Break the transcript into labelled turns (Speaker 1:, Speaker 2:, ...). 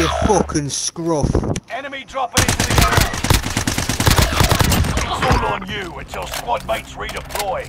Speaker 1: You fucking scruff.
Speaker 2: Enemy dropping into the area. It's all on you until squad mates redeploy.